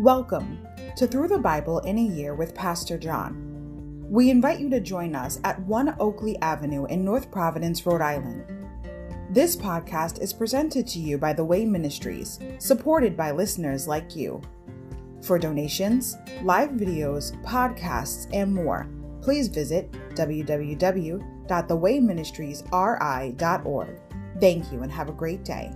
Welcome to Through the Bible in a Year with Pastor John. We invite you to join us at 1 Oakleigh Avenue in North Providence, Rhode Island. This podcast is presented to you by The Way Ministries, supported by listeners like you. For donations, live videos, podcasts, and more, please visit www.thewayministriesri.org. Thank you and have a great day.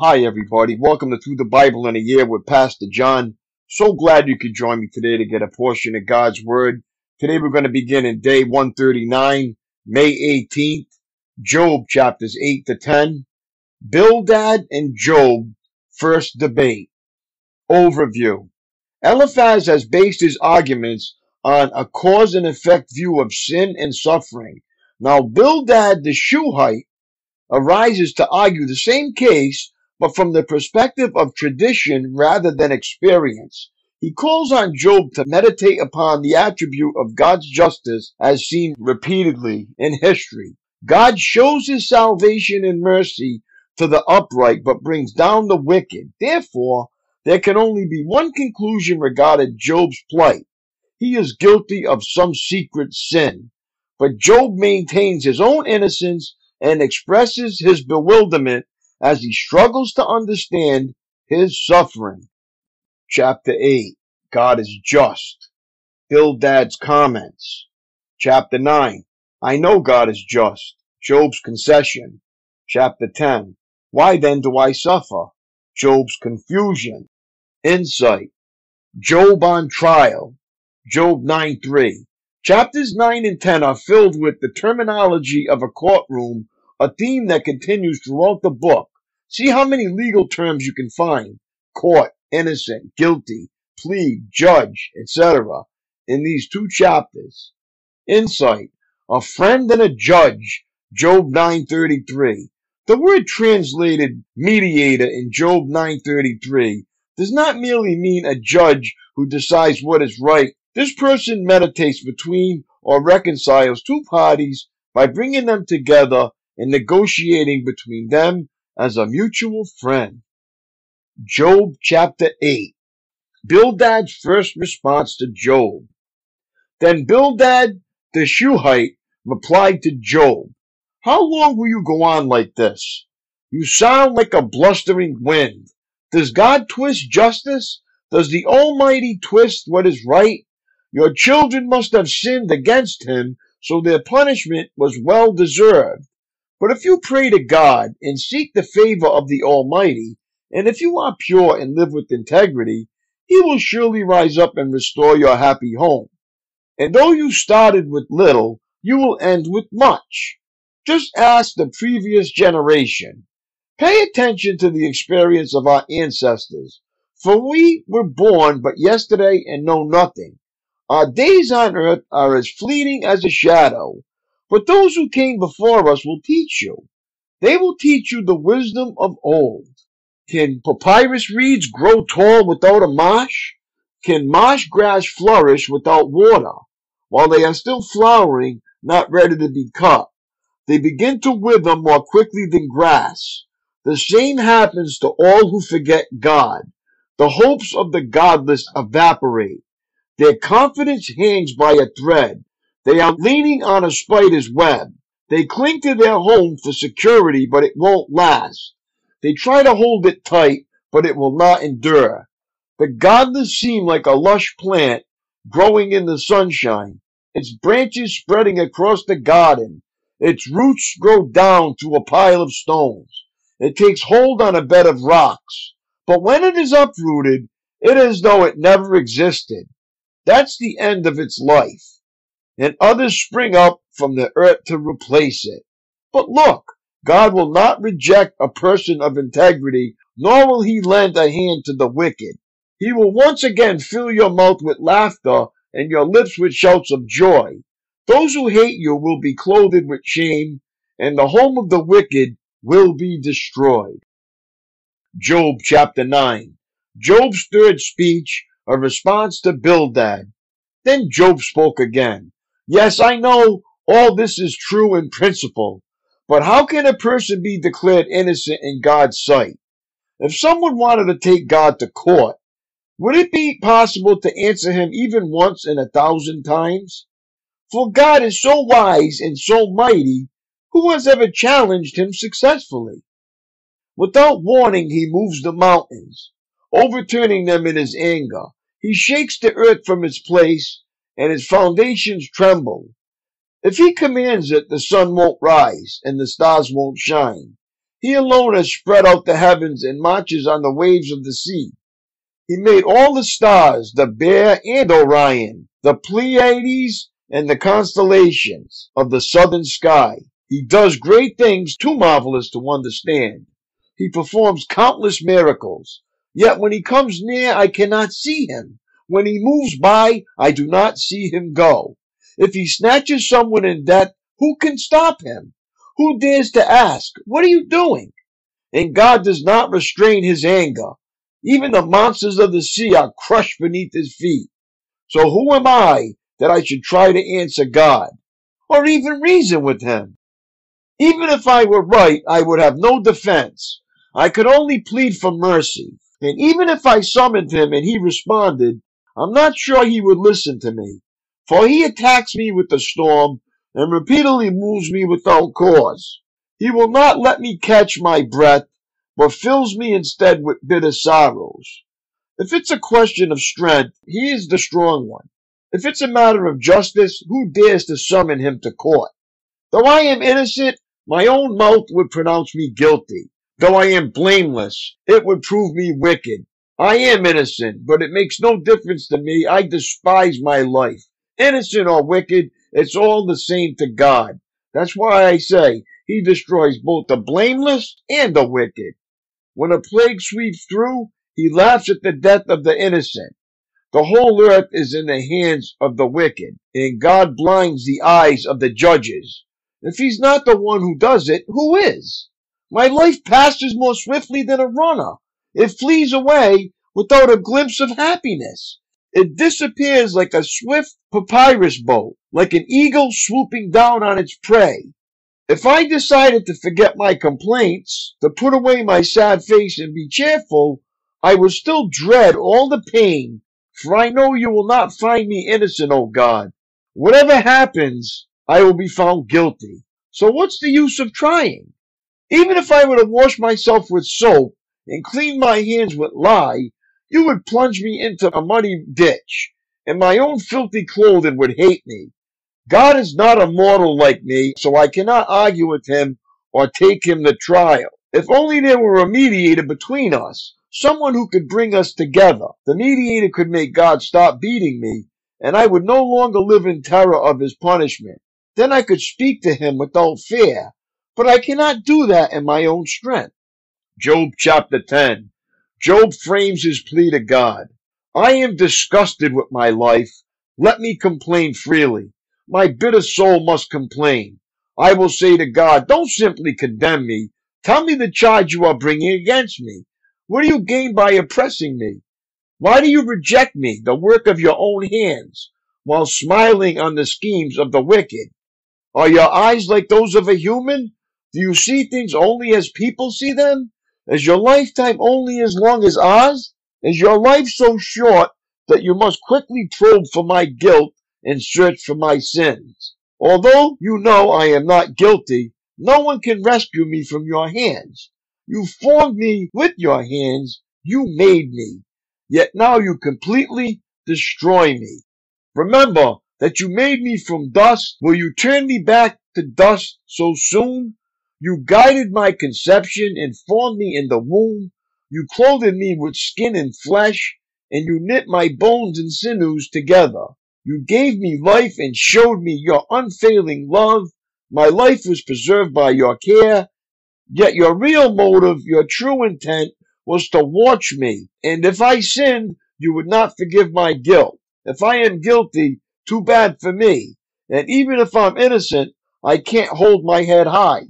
Hi, everybody. Welcome to Through the Bible in a Year with Pastor John. So glad you could join me today to get a portion of God's Word. Today we're going to begin in day 139, May 18th, Job chapters 8 to 10, Bildad and Job first debate. Overview. Eliphaz has based his arguments on a cause and effect view of sin and suffering. Now Bildad the Shuhite arises to argue the same case but from the perspective of tradition rather than experience. He calls on Job to meditate upon the attribute of God's justice as seen repeatedly in history. God shows his salvation and mercy to the upright, but brings down the wicked. Therefore, there can only be one conclusion regarding Job's plight. He is guilty of some secret sin. But Job maintains his own innocence and expresses his bewilderment as he struggles to understand his suffering. Chapter 8 God is just. Bildad's comments. Chapter 9 I know God is just. Job's concession. Chapter 10 Why then do I suffer? Job's confusion. Insight. Job on trial. Job 9 3. Chapters 9 and 10 are filled with the terminology of a courtroom a theme that continues throughout the book. See how many legal terms you can find court, innocent, guilty, plea, judge, etc. in these two chapters. Insight a friend and a judge, Job 933. The word translated mediator in Job 933 does not merely mean a judge who decides what is right. This person meditates between or reconciles two parties by bringing them together and negotiating between them as a mutual friend. Job chapter 8. Bildad's first response to Job. Then Bildad the Shuhite replied to Job, How long will you go on like this? You sound like a blustering wind. Does God twist justice? Does the Almighty twist what is right? Your children must have sinned against him, so their punishment was well deserved. But if you pray to God and seek the favor of the Almighty, and if you are pure and live with integrity, He will surely rise up and restore your happy home. And though you started with little, you will end with much. Just ask the previous generation. Pay attention to the experience of our ancestors, for we were born but yesterday and know nothing. Our days on earth are as fleeting as a shadow. But those who came before us will teach you. They will teach you the wisdom of old. Can papyrus reeds grow tall without a marsh? Can marsh grass flourish without water? While they are still flowering, not ready to be cut, they begin to wither more quickly than grass. The same happens to all who forget God. The hopes of the godless evaporate. Their confidence hangs by a thread. They are leaning on a spider's web. They cling to their home for security, but it won't last. They try to hold it tight, but it will not endure. The godless seem like a lush plant growing in the sunshine, its branches spreading across the garden. Its roots grow down to a pile of stones. It takes hold on a bed of rocks. But when it is uprooted, it is as though it never existed. That's the end of its life and others spring up from the earth to replace it. But look, God will not reject a person of integrity, nor will he lend a hand to the wicked. He will once again fill your mouth with laughter and your lips with shouts of joy. Those who hate you will be clothed with shame, and the home of the wicked will be destroyed. Job chapter 9. Job's third speech, a response to Bildad. Then Job spoke again. Yes, I know All this is true in principle. But how can a person be declared innocent in God's sight? If someone wanted to take God to court, would it be possible to answer him even once in a thousand times? For God is so wise and so mighty, who has ever challenged him successfully? Without warning, he moves the mountains, overturning them in his anger. He shakes the earth from its place, and its foundations tremble. If he commands it, the sun won't rise, and the stars won't shine. He alone has spread out the heavens and marches on the waves of the sea. He made all the stars, the Bear and Orion, the Pleiades, and the constellations of the southern sky. He does great things too marvelous to understand. He performs countless miracles. Yet when he comes near, I cannot see him. When he moves by, I do not see him go. If he snatches someone in debt, who can stop him? Who dares to ask, What are you doing? And God does not restrain his anger. Even the monsters of the sea are crushed beneath his feet. So who am I that I should try to answer God, or even reason with him? Even if I were right, I would have no defense. I could only plead for mercy. And even if I summoned him and he responded, I'm not sure he would listen to me. For he attacks me with the storm and repeatedly moves me without cause. He will not let me catch my breath, but fills me instead with bitter sorrows. If it's a question of strength, he is the strong one. If it's a matter of justice, who dares to summon him to court? Though I am innocent, my own mouth would pronounce me guilty. Though I am blameless, it would prove me wicked. I am innocent, but it makes no difference to me. I despise my life. Innocent or wicked, it's all the same to God. That's why I say he destroys both the blameless and the wicked. When a plague sweeps through, he laughs at the death of the innocent. The whole earth is in the hands of the wicked, and God blinds the eyes of the judges. If he's not the one who does it, who is? My life passes more swiftly than a runner. It flees away without a glimpse of happiness. It disappears like a swift papyrus boat, like an eagle swooping down on its prey. If I decided to forget my complaints, to put away my sad face and be cheerful, I would still dread all the pain, for I know you will not find me innocent, O God. Whatever happens, I will be found guilty. So what's the use of trying? Even if I were to wash myself with soap and clean my hands with lye, you would plunge me into a muddy ditch, and my own filthy clothing would hate me. God is not a mortal like me, so I cannot argue with him or take him to trial. If only there were a mediator between us, someone who could bring us together. The mediator could make God stop beating me, and I would no longer live in terror of his punishment. Then I could speak to him without fear, but I cannot do that in my own strength. Job chapter 10. Job frames his plea to God. I am disgusted with my life. Let me complain freely. My bitter soul must complain. I will say to God, don't simply condemn me. Tell me the charge you are bringing against me. What do you gain by oppressing me? Why do you reject me, the work of your own hands, while smiling on the schemes of the wicked? Are your eyes like those of a human? Do you see things only as people see them? Is your lifetime only as long as ours? Is your life so short that you must quickly probe for my guilt and search for my sins? Although you know I am not guilty, no one can rescue me from your hands. You formed me with your hands. You made me. Yet now you completely destroy me. Remember, that you made me from dust? Will you turn me back to dust so soon? You guided my conception and formed me in the womb. You clothed me with skin and flesh, and you knit my bones and sinews together. You gave me life and showed me your unfailing love. My life was preserved by your care, yet your real motive, your true intent, was to watch me. And if I sinned, you would not forgive my guilt. If I am guilty, too bad for me. And even if I'm innocent, I can't hold my head high,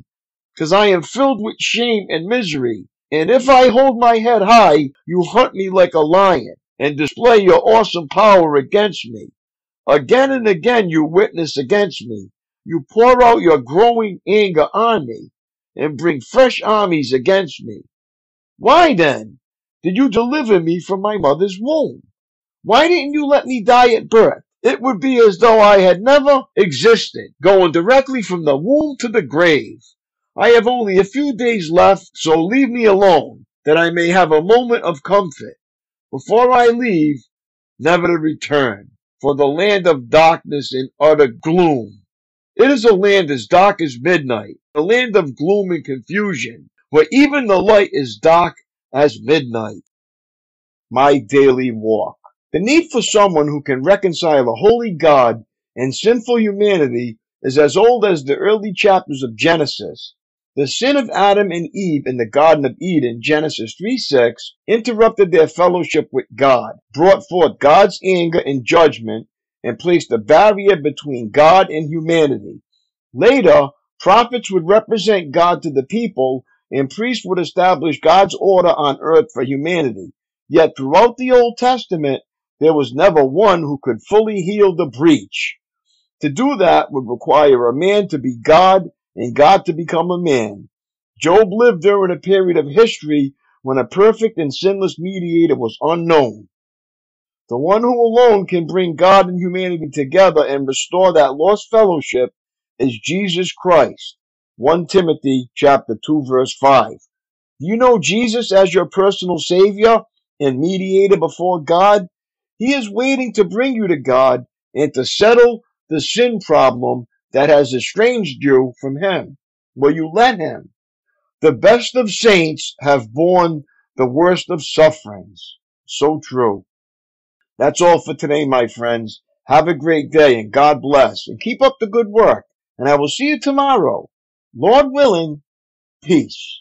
because I am filled with shame and misery. And if I hold my head high, you hunt me like a lion and display your awesome power against me. Again and again you witness against me. you pour out your growing anger on me and bring fresh armies against me. Why then did you deliver me from my mother's womb? Why didn't you let me die at birth? It would be as though I had never existed, going directly from the womb to the grave. I have only a few days left, so leave me alone, that I may have a moment of comfort. Before I leave, never to return, for the land of darkness and utter gloom. It is a land as dark as midnight, a land of gloom and confusion, where even the light is dark as midnight. My daily walk. The need for someone who can reconcile a holy God and sinful humanity is as old as the early chapters of Genesis. The sin of Adam and Eve in the Garden of Eden, Genesis 3 6, interrupted their fellowship with God, brought forth God's anger and judgment, and placed a barrier between God and humanity. Later, prophets would represent God to the people, and priests would establish God's order on earth for humanity. Yet throughout the Old Testament, there was never one who could fully heal the breach. To do that would require a man to be God and God to become a man. Job lived during a period of history when a perfect and sinless mediator was unknown. The one who alone can bring God and humanity together and restore that lost fellowship is Jesus Christ. 1 Timothy chapter 2 verse 5. Do you know Jesus as your personal savior and mediator before God? He is waiting to bring you to God and to settle the sin problem that has estranged you from Him. Will you let Him? The best of saints have borne the worst of sufferings. So true. That's all for today, my friends. Have a great day and God bless and keep up the good work. And I will see you tomorrow. Lord willing, peace.